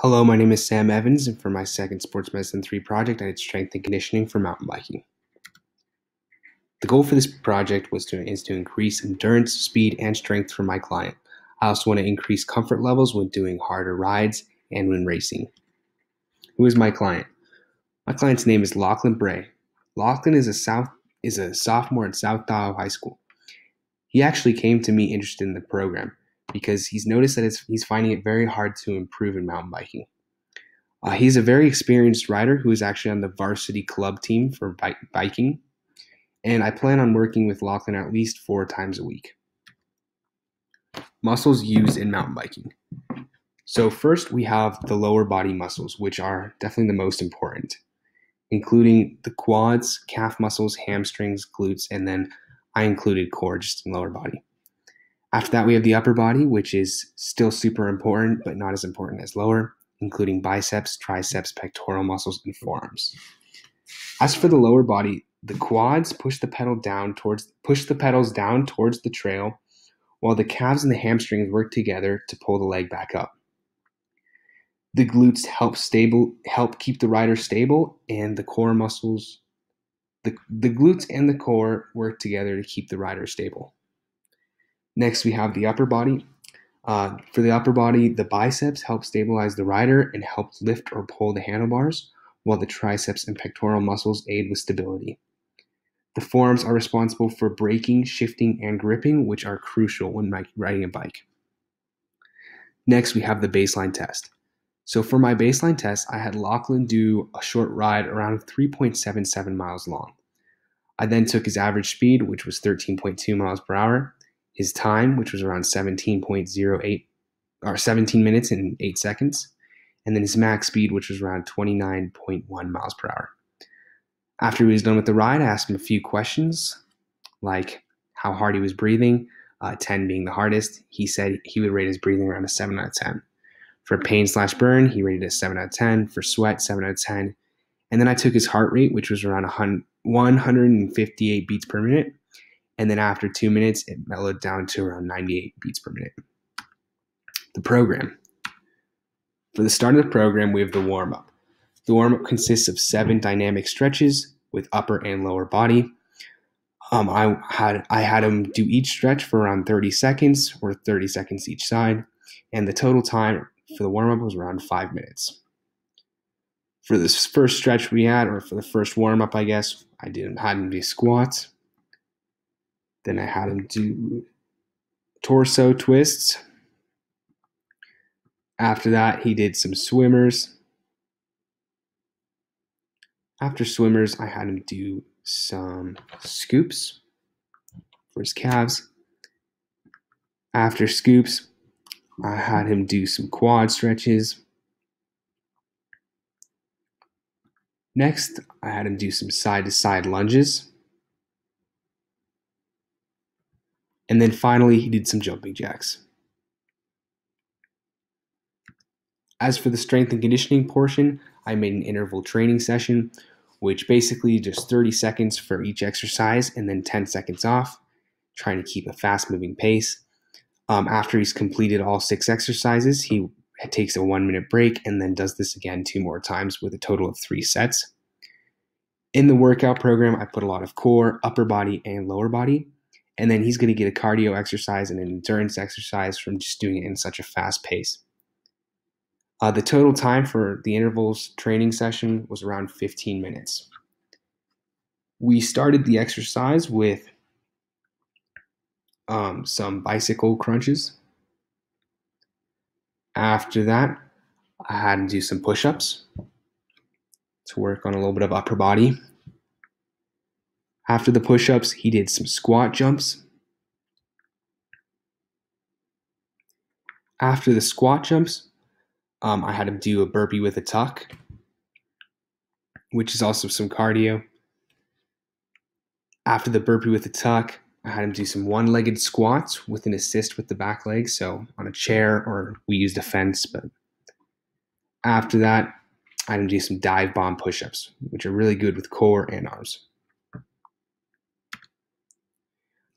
Hello, my name is Sam Evans, and for my second Sports Medicine 3 project, I did strength and conditioning for mountain biking. The goal for this project was to is to increase endurance, speed, and strength for my client. I also want to increase comfort levels when doing harder rides and when racing. Who is my client? My client's name is Lachlan Bray. Lachlan is a South is a sophomore at South Tahoe High School. He actually came to me interested in the program because he's noticed that he's finding it very hard to improve in mountain biking. Uh, he's a very experienced rider who is actually on the varsity club team for bi- biking, and I plan on working with Lachlan at least four times a week. Muscles used in mountain biking. So, first we have the lower body muscles, which are definitely the most important, including the quads, calf muscles, hamstrings, glutes, and then I included core just in lower body. After that, we have the upper body, which is still super important, but not as important as lower, including biceps, triceps, pectoral muscles, and forearms. As for the lower body, the quads push the pedal down towards push the pedals down towards the trail, while the calves and the hamstrings work together to pull the leg back up. The glutes help stable help keep the rider stable, and the core muscles the, the glutes and the core work together to keep the rider stable. Next, we have the upper body. Uh, for the upper body, the biceps help stabilize the rider and help lift or pull the handlebars, while the triceps and pectoral muscles aid with stability. The forearms are responsible for braking, shifting, and gripping, which are crucial when riding a bike. Next, we have the baseline test. So, for my baseline test, I had Lachlan do a short ride around 3.77 miles long. I then took his average speed, which was 13.2 miles per hour, his time, which was around 17.08 or 17 minutes and 8 seconds, and then his max speed, which was around 29.1 miles per hour. After he was done with the ride, I asked him a few questions like how hard he was breathing, uh, 10 being the hardest. He said he would rate his breathing around a 7 out of 10. For pain slash burn, he rated a 7 out of 10. For sweat, 7 out of 10. And then I took his heart rate, which was around 158 beats per minute, and then after two minutes, it mellowed down to around 98 beats per minute. The program. For the start of the program, we have the warm up. The warm up consists of seven dynamic stretches with upper and lower body. Um, I had I had him do each stretch for around 30 seconds or 30 seconds each side, and the total time for the warm up was around five minutes. For this first stretch we had, or for the first warm up, I guess I didn't had him do squats. Then I had him do torso twists. After that, he did some swimmers. After swimmers, I had him do some scoops for his calves. After scoops, I had him do some quad stretches. Next, I had him do some side to side lunges. And then finally, he did some jumping jacks. As for the strength and conditioning portion, I made an interval training session, which basically just 30 seconds for each exercise and then 10 seconds off, trying to keep a fast moving pace. Um, after he's completed all six exercises, he takes a one minute break and then does this again two more times with a total of three sets. In the workout program, I put a lot of core, upper body, and lower body and then he's going to get a cardio exercise and an endurance exercise from just doing it in such a fast pace. Uh, the total time for the intervals training session was around 15 minutes. We started the exercise with um, some bicycle crunches. After that, I had to do some push ups to work on a little bit of upper body after the push ups, he did some squat jumps. After the squat jumps, um, I had him do a burpee with a tuck, which is also some cardio. After the burpee with a tuck, I had him do some one legged squats with an assist with the back leg, so on a chair or we used a fence. But after that, I had him do some dive bomb push ups, which are really good with core and arms.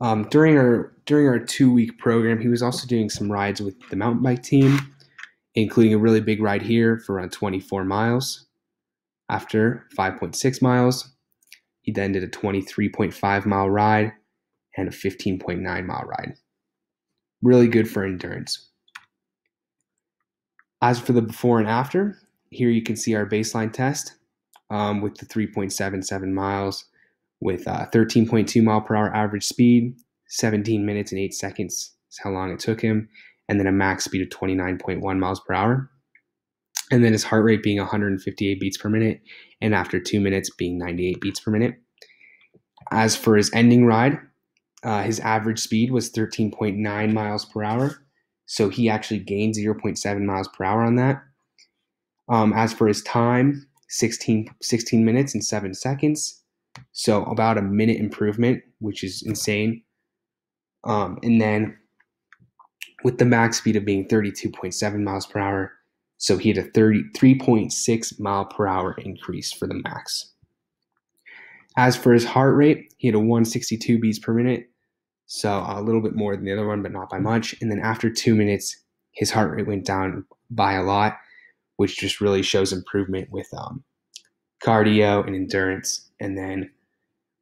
Um, during our during our two week program, he was also doing some rides with the mountain bike team, including a really big ride here for around 24 miles. After 5.6 miles, he then did a 23.5 mile ride and a 15.9 mile ride. Really good for endurance. As for the before and after, here you can see our baseline test um, with the 3.77 miles with uh, 13.2 mile per hour average speed, 17 minutes and 8 seconds is how long it took him, and then a max speed of 29.1 miles per hour. And then his heart rate being 158 beats per minute, and after two minutes being 98 beats per minute. As for his ending ride, uh, his average speed was 13.9 miles per hour. So he actually gained 0.7 miles per hour on that. Um, as for his time, 16, 16 minutes and 7 seconds. So about a minute improvement, which is insane. Um, and then with the max speed of being 32.7 miles per hour, so he had a 33.6 mile per hour increase for the max. As for his heart rate, he had a 162 beats per minute, so a little bit more than the other one, but not by much. And then after two minutes, his heart rate went down by a lot, which just really shows improvement with um, cardio and endurance. And then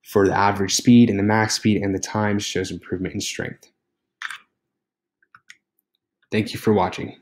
for the average speed and the max speed and the times shows improvement in strength. Thank you for watching.